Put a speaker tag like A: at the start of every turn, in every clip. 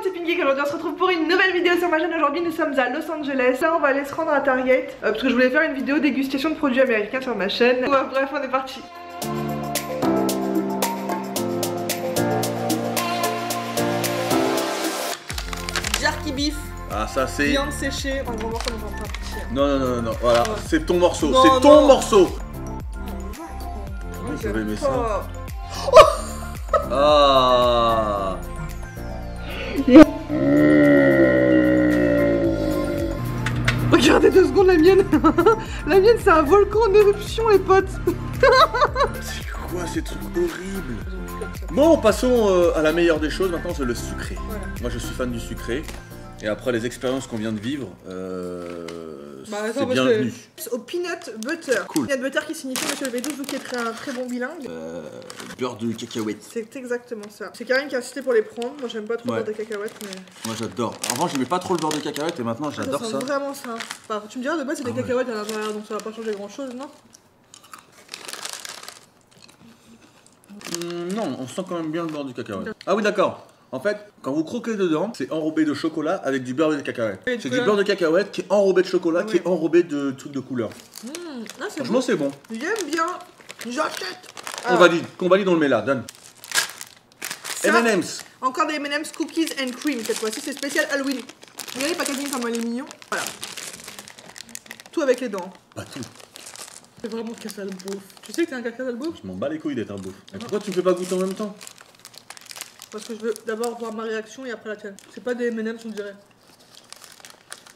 A: monde, c'est Pinky aujourd'hui on se retrouve pour une nouvelle vidéo sur ma chaîne. Aujourd'hui nous sommes à Los Angeles. Là on va aller se rendre à Target euh, parce que je voulais faire une vidéo dégustation de produits américains sur ma chaîne. Ouais, bref, on est parti. Jerky beef,
B: Ah ça c'est...
A: viande séchée. On va partir.
B: Non non non non, voilà,
A: Ouais.
B: c'est ton morceau, c'est ton
A: non.
B: morceau
A: Oh,
B: j'avais
A: j'aime
B: aimé
A: pas.
B: Ah
A: Regardez deux secondes la mienne. la mienne c'est un volcan en éruption les potes.
B: C'est quoi ces trucs horribles Bon, passons euh, à la meilleure des choses, maintenant c'est le sucré.
A: Voilà.
B: Moi je suis fan du sucré, et après les expériences qu'on vient de vivre, euh,
A: Bah,
B: c'est bienvenu.
A: Au peanut butter.
B: Cool.
A: Peanut butter qui signifie, monsieur le Bédou, vous qui êtes un très bon bilingue.
B: Euh, beurre de cacahuète.
A: C'est exactement ça. C'est Karine qui a insisté pour les prendre. Moi, j'aime pas trop
B: Ouais.
A: le beurre de cacahuètes, mais.
B: Moi j'adore. Avant j'aimais pas trop le beurre de cacahuète, et maintenant
A: Ah,
B: j'adore ça.
A: vraiment ça. Enfin, tu me diras, de base, c'est des
B: Ah ouais.
A: cacahuètes à l'intérieur, donc ça va pas changer grand chose, non
B: Hmm, non, on sent quand même bien le beurre du cacahuète. Ah oui d'accord. En fait, quand vous croquez dedans, c'est enrobé de chocolat avec du beurre de cacahuète. C'est du beurre de cacahuète qui est enrobé de chocolat,
A: Ah
B: qui est enrobé de trucs de couleur.
A: Mmh, Ah,
B: Franchement
A: bon.
B: c'est bon.
A: J'aime bien. J'achète.
B: On
A: Ah,
B: valide, qu'on valide, on le met là, donne. M&M's.
A: Encore des M&M's cookies and cream cette fois-ci, c'est spécial Halloween. Regardez le packaging comme elle est mignon. Voilà. Tout avec les dents.
B: Pas tout.
A: C'est vraiment caca de bouffe. Tu sais que t'es un caca de bouffe
B: Je m'en bats les couilles d'être un beauf. Et pourquoi tu me fais pas goûter en même temps?
A: Parce que je veux d'abord voir ma réaction et après la tienne. C'est pas des M&M's on dirait.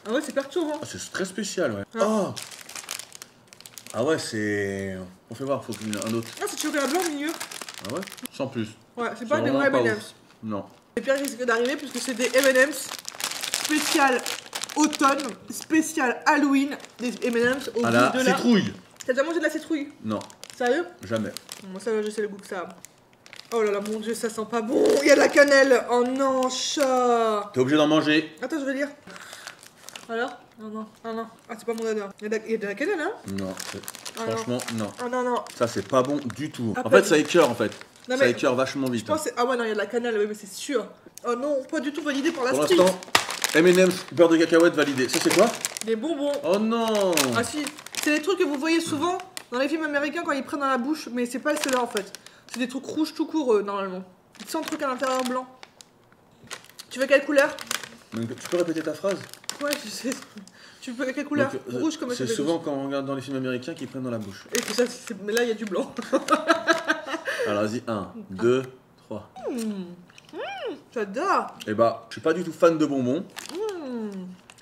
A: Ah ouais, c'est perturbant.
B: Ah, C'est très spécial, ouais.
A: Ah.
B: Oh Ah ouais, c'est... On fait voir, faut qu'il y en ait un autre.
A: Ah, c'est chocolat blanc au milieu.
B: Ah ouais? Sans plus.
A: Ouais, c'est pas des vrais M&M's.
B: Non.
A: C'est pire risque d'arriver puisque c'est des M&M's spécial automne, spécial Halloween, des M&M's au
B: À
A: goût de la...
B: citrouille
A: T'as déjà mangé de la citrouille?
B: Non,
A: Sérieux?
B: Jamais.
A: Moi ça je sais le goût que ça a. Oh là là, mon dieu, ça sent pas bon. Il y a de la cannelle. Oh non, chat.
B: T'es obligé d'en manger
A: Attends, je vais lire. Alors? Non, non, ah non. Ah, c'est pas mon dada. Il y, a de la- il y a de la cannelle, hein?
B: Non,
A: Ah non.
B: franchement, non.
A: Oh non, non.
B: Ça, c'est pas bon du tout.
A: Ah,
B: en fait, ça écœure, en fait.
A: Non,
B: Ça écœure vachement
A: je
B: vite.
A: pense Ah ouais, non, il y a de la cannelle, oui, mais c'est sûr. Oh non, pas du tout validé par la
B: Pour
A: street.
B: l'instant, M&M's, beurre de cacahuète validé. Ça, c'est quoi?
A: Des bonbons.
B: Oh non
A: Ah si, c'est des trucs que vous voyez souvent dans les films américains quand ils prennent dans la bouche, mais c'est pas ceux-là en fait. C'est des trucs rouges tout court, euh, normalement. Un truc à l'intérieur blanc. Tu veux quelle couleur?
B: Donc, Tu peux répéter ta phrase?
A: Ouais, je sais. Tu veux quelle couleur?
B: Donc, euh,
A: Rouge comme
B: C'est souvent quand on regarde dans les films américains qu'ils prennent dans la bouche.
A: Et puis ça, mais là il y a du blanc.
B: Alors, vas-y, 1, 2, 3.
A: J'adore.
B: Et bah, je suis pas du tout fan de bonbons,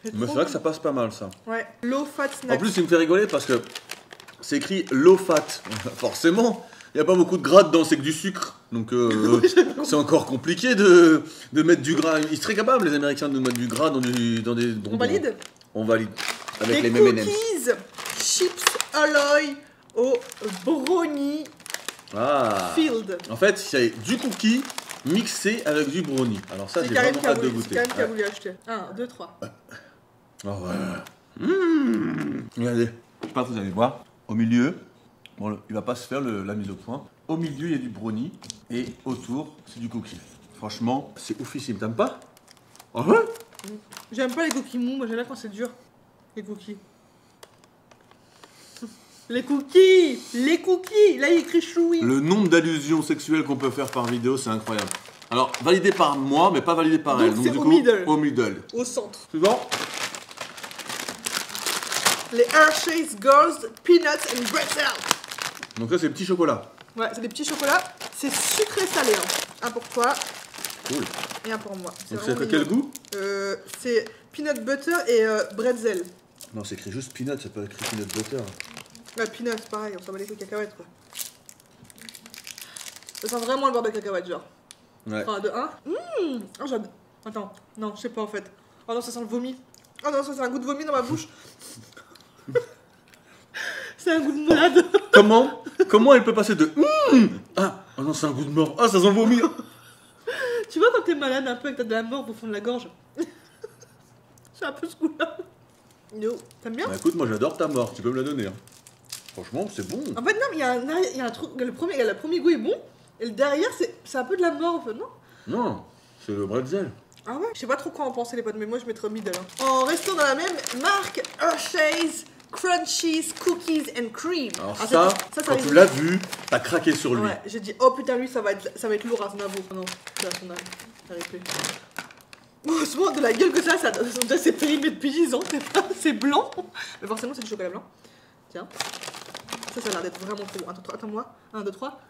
A: Mmh,
B: mais c'est vrai que ça passe pas mal, ça.
A: Ouais, low fat snack.
B: En plus, il me fait rigoler parce que c'est écrit low fat. Forcément, il n'y a pas beaucoup de gras dedans, c'est que du sucre. Donc, euh, c'est encore compliqué de, de mettre du gras. Ils seraient capables, les Américains, de mettre du gras dans, du, dans des bonbons.
A: on valide
B: On valide. Avec
A: Des
B: les mêmes
A: cookies chips alloy au brownie
B: Ah.
A: field.
B: En fait, c'est du cookie mixé avec du brownie. Alors ça, j'ai vraiment hâte de
A: voulu, c'est
B: goûter.
A: Karine qui a voulu acheter. 1, 2, 3.
B: Oh ouais. Mmh. Regardez, je sais pas si vous allez voir. Au milieu, bon, il va pas se faire le- la mise au point. Au milieu, il y a du brownie et autour, c'est du cookie. Franchement, c'est oufissime. T'aimes pas? Ah ouais?
A: J'aime pas les cookies mous, moi j'aime bien quand c'est dur. Les cookies. Les cookies Les cookies Là il écrit choui.
B: Le nombre d'allusions sexuelles qu'on peut faire par vidéo, c'est incroyable. Alors, validé par moi, mais pas validé par
A: Donc,
B: elle. Donc, du
A: au
B: coup,
A: middle.
B: au middle.
A: Au centre.
B: Suivant
A: Les Hershey's Girls Peanuts and Pretzel.
B: Donc, ça, c'est petit chocolat.
A: Ouais, c'est des petits chocolats. C'est sucré salé. Hein. Un pour toi
B: Cool.
A: et un pour moi.
B: Donc, c'est quel
A: mignon.
B: goût
A: euh, C'est peanut butter et euh, bretzel.
B: Non, c'est écrit juste peanut, c'est pas écrit peanut butter.
A: Ouais, peanut, pareil, on s'en bat les couilles cacahuètes quoi. Ça sent vraiment le beurre de cacahuète, genre.
B: Ouais.
A: 3, 2, 1. Mmh oh, j'adore. Attends, non, je sais pas en fait. Oh non, ça sent le vomi. Oh non, ça c'est un goût de vomi dans ma bouche. c'est un goût de malade.
B: Comment Comment elle peut passer de Mmh Ah Oh non, c'est un goût de mort. Ah, ça sent le vomi.
A: tu vois quand t'es malade un peu et que t'as de la mort au fond de la gorge? C'est un peu ce goût-là. No. T'aimes bien?
B: Bah écoute, moi j'adore ta mort, tu peux me la donner. hein. Franchement, c'est bon.
A: En fait, non, mais il y, a un il y a un truc. Le premier, le premier goût est bon. Et le derrière, c'est c'est un peu de la mort en fait, non?
B: Non, c'est le bretzel.
A: Ah ouais? Je sais pas trop quoi en penser les potes, mais moi je mettrais middle. hein. En restant dans la même marque, Hershey's Crunchies Cookies and Cream.
B: Alors
A: Ah,
B: ça,
A: ça,
B: quand
A: arrive.
B: tu l'as vu, t'as craqué sur lui.
A: Ouais, j'ai dit, oh putain, lui, ça va être, ça va être lourd à Aznavour. Ah non, c'est à son âge. Ça arrive plus. Heureusement, de la gueule que ça, ça déjà c'est périmé depuis 10 ans, c'est blanc. Mais forcément, c'est du chocolat blanc. Tiens. Ça, ça a l'air d'être vraiment trop bon. Attends, attends, attends-moi. 1, 2, 3.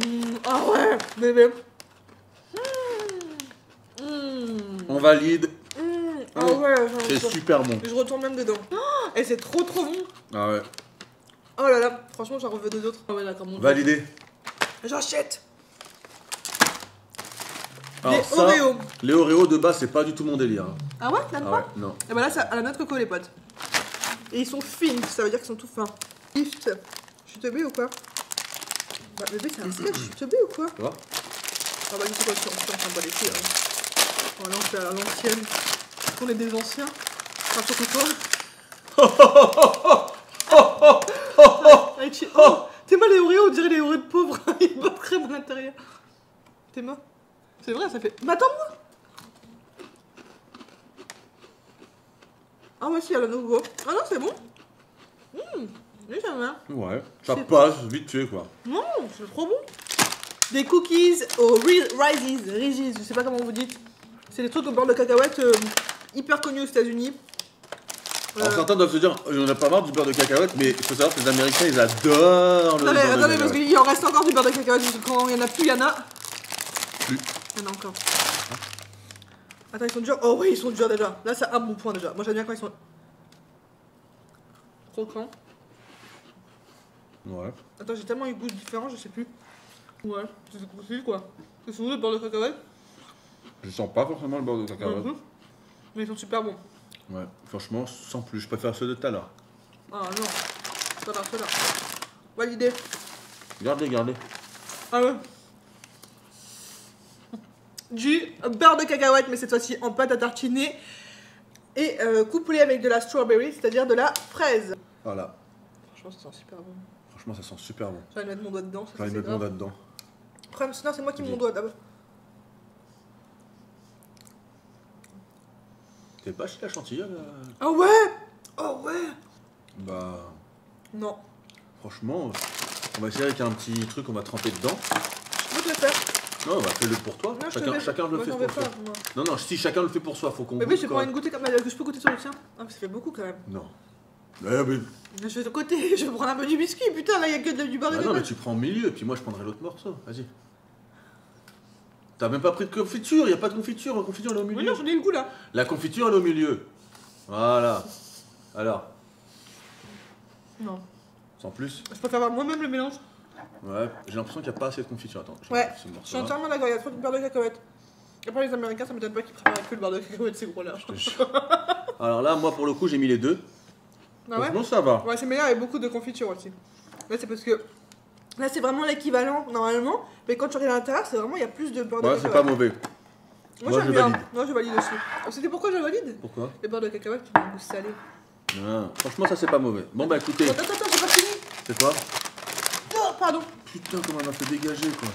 A: Ah ouais, bébé. Mmh. Mmh.
B: On valide,
A: Mmh. Ah ouais,
B: c'est super bon.
A: je retourne même dedans. Oh, et c'est trop trop bon.
B: Ah ouais.
A: Oh là là, franchement, j'en reveux deux autres. Ah ouais.
B: Validé.
A: J'achète.
B: Alors
A: Les
B: ça,
A: Oreos.
B: les Oreos de base, c'est pas du tout mon délire. hein.
A: Ah ouais, t'aimes
B: Ah
A: pas
B: ouais, non.
A: Et bah là, ça à la note coco, les potes. Et ils sont fins, ça veut dire qu'ils sont tout fins. Lift. Je suis teubée ou quoi? Bah, bébé, c'est un sketch, je suis teubée ou quoi?
B: Tu vois
A: Ah bah, c'est quoi, on s'en s'en bat les couilles. Hein. Oh là, on fait à l'ancienne. On est des anciens. Enfin, surtout toi. Ah, tu- Oh, T'es mal les Oreos, on dirait les Oreos de pauvres. Ils battent crème à l'intérieur. T'es mort C'est vrai, ça fait. Mais attends-moi Ah, ouais, si, il y a le nouveau. Ah non, c'est bon. Hum, oui, j'aime bien.
B: Ouais. Ça passe vite fait quoi.
A: Non, c'est trop bon. Des cookies au Ri- Rises, Rises, je sais pas comment vous dites. C'est des trucs au beurre de cacahuète euh, hyper connus aux États-Unis.
B: Alors certains doivent se dire, j'en ai pas marre du beurre de cacahuète, mais il faut savoir que les Américains, ils adorent le
A: Attendez,
B: beurre de
A: attendez, parce
B: cacahuète.
A: qu'il en reste encore du beurre de cacahuète. parce que Quand il y en a plus, il y en a.
B: Plus.
A: Il y en a encore. Attends, ils sont durs. Oh oui, ils sont durs déjà. Là, c'est un bon point déjà. Moi, j'aime bien quand ils sont. Croquants.
B: Ouais.
A: Attends, j'ai tellement eu goût différent, je sais plus. Ouais, c'est c'est quoi C'est où le beurre de cacahuète
B: Je sens pas forcément le beurre de cacahuète.
A: Mhm. Mais ils sont super bons.
B: Ouais. Franchement, sans plus, je préfère ceux de tout à l'heure.
A: Ah non, ça là, ça là. Validé.
B: Gardez, gardez.
A: Ah ouais. Du beurre de cacahuète, mais cette fois-ci en pâte à tartiner. Et euh, couplé avec de la strawberry, c'est-à-dire de la fraise.
B: Voilà.
A: Franchement, ça sent super bon.
B: Franchement, ça sent super bon.
A: De mettre mon doigt dedans. c'est
B: mettre mon
A: grave.
B: doigt dedans.
A: Après, sinon, c'est moi qui mets mon doigt d'abord.
B: T'es pas chez la chantilly là
A: Ah ouais? Oh ouais
B: Bah.
A: Non.
B: Franchement, on va essayer avec un petit truc, on va tremper dedans.
A: Je peux te le faire.
B: Non, bah fais-le pour toi.
A: Non, je te
B: chacun,
A: le-
B: chacun le
A: moi,
B: fait pour soi.
A: moi.
B: Non, non, si chacun le fait pour soi, faut qu'on.
A: Mais oui,
B: quand
A: envie de goûter comme que je peux goûter sur le tien. Ah, mais ça fait beaucoup quand même.
B: Non. Eh, mais-
A: Mais Je vais de côté, je vais prendre un peu du biscuit, putain, là il y a que du de
B: Ah non, mais tu prends au milieu, et puis moi je prendrai l'autre morceau. Vas-y. T'as même pas pris de confiture, y a pas de confiture, la confiture elle est au milieu.
A: non, j'en ai le goût là.
B: La confiture elle est au milieu. Voilà. Alors,
A: Non.
B: sans plus.
A: Je préfère avoir moi-même le mélange.
B: Ouais, j'ai l'impression qu'il n'y a pas assez de confiture. Attends, je
A: Ouais, Je suis entièrement d'accord, il y a trop de beurre de cacahuète. Après, les Américains, ça m'étonne pas qu'ils préparent que le beurre de cacahuète, ces gros là.
B: Alors là, moi pour le coup, j'ai mis les deux.
A: Ah ouais
B: Franchement, ça va.
A: Ouais, c'est meilleur avec beaucoup de confiture aussi. Là, c'est parce que. Là, c'est vraiment l'équivalent normalement, mais quand tu regardes à l'intérieur, c'est vraiment, il y a plus de beurre de
B: Ouais, c'est
A: cacahuète.
B: pas mauvais.
A: Moi,
B: Moi,
A: j'aime
B: je
A: bien.
B: valide.
A: Moi, je valide aussi. C'était pourquoi je valide
B: Pourquoi
A: Le beurre de cacahuète, qui a un goût salé.
B: Ah, Franchement, ça c'est pas mauvais. Bon bah écoutez,
A: Attends, attends, attends, j'ai pas fini.
B: c'est quoi
A: Oh, pardon.
B: Putain, comment elle m'a fait dégager quoi.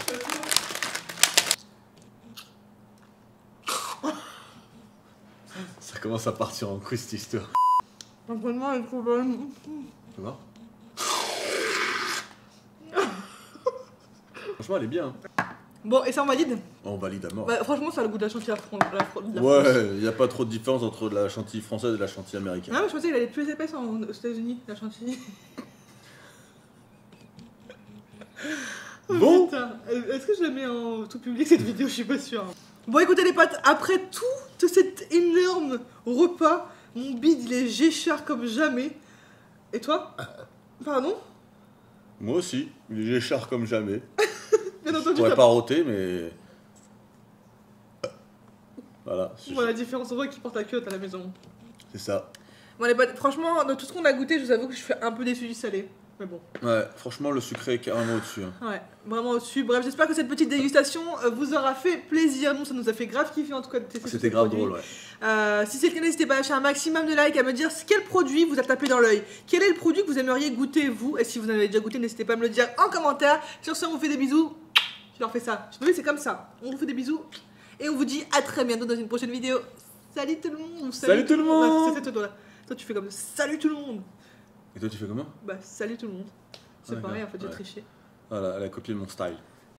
B: Ça commence à partir en couille cette histoire.
A: L'entraînement est trop bon.
B: Tu vois Franchement, elle est bien. hein.
A: Bon, et ça, on valide
B: On valide à mort.
A: bah, Franchement, ça a le goût de la chantilly à fran- la fran- de la France.
B: Ouais, il n'y a pas trop de différence entre la chantilly française et la chantilly américaine.
A: Ah, mais je pensais qu'elle allait plus épaisse en- aux États-Unis, la chantilly.
B: Bon.
A: Putain, est-ce que je la mets en tout public cette vidéo? Je suis pas sûre. Bon, écoutez les potes, après tout, cet énorme repas, mon bide il est géchard comme jamais. Et toi? Pardon?
B: Moi aussi, il est léchard comme jamais.
A: Bien
B: Je
A: entendu,
B: pourrais
A: t'as-
B: pas roter, mais. Voilà, c'est
A: Voilà la différence, on voit qui porte la queue à la maison.
B: c'est ça.
A: Bon les franchement, de tout ce qu'on a goûté, je vous avoue que je suis un peu déçue du salé. Mais bon,
B: Ouais, franchement, le sucré est carrément au-dessus. hein.
A: ouais, vraiment au-dessus. Bref, j'espère que cette petite dégustation euh, vous aura fait plaisir. Nous, ça nous a fait grave kiffer en tout cas de tester
B: C'était grave drôle, ouais.
A: Euh, si c'est le cas, n'hésitez pas à lâcher un maximum de likes, à me dire quel produit vous a tapé dans l'œil. Quel est le produit que vous aimeriez goûter, vous? Et si vous en avez déjà goûté, n'hésitez pas à me le dire en commentaire. Sur ce, on vous fait des bisous. Je leur fais ça. Je me dis, c'est comme ça. On vous fait des bisous. Et on vous dit à très bientôt dans une prochaine vidéo. salut tout le monde. ou
B: Salut tout le monde.
A: c'est toi, là. Toi, tu fais comme salut tout le monde.
B: Et toi, tu fais comment?
A: Bah, salut tout le monde. C'est
B: Ouais,
A: pareil, en fait, j'ai
B: ouais.
A: triché.
B: Voilà, elle a copié mon style.